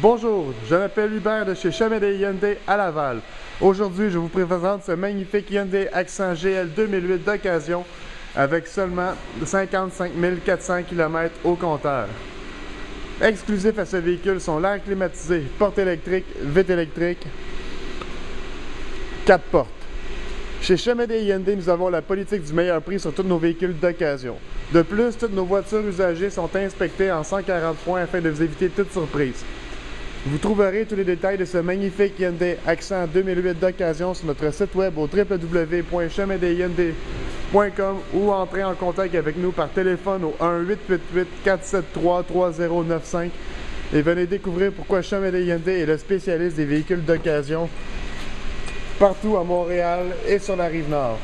Bonjour, je m'appelle Hubert de chez Chamédé Hyundai à Laval. Aujourd'hui, je vous présente ce magnifique Hyundai Accent GL 2008 d'occasion avec seulement 55 400 km au compteur. Exclusifs à ce véhicule sont l'air climatisé, porte électrique, vitre électrique, 4 portes. Chez Chamédé Hyundai, nous avons la politique du meilleur prix sur tous nos véhicules d'occasion. De plus, toutes nos voitures usagées sont inspectées en 140 points afin de vous éviter toute surprise. Vous trouverez tous les détails de ce magnifique Hyundai Accent 2008 d'occasion sur notre site web au www.chamédéhyundai.com ou entrez en contact avec nous par téléphone au 1-888-473-3095 et venez découvrir pourquoi Chamédé Hyundai est le spécialiste des véhicules d'occasion partout à Montréal et sur la rive nord.